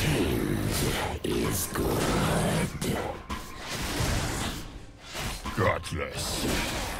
Change is good. Gutless.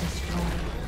destroyed.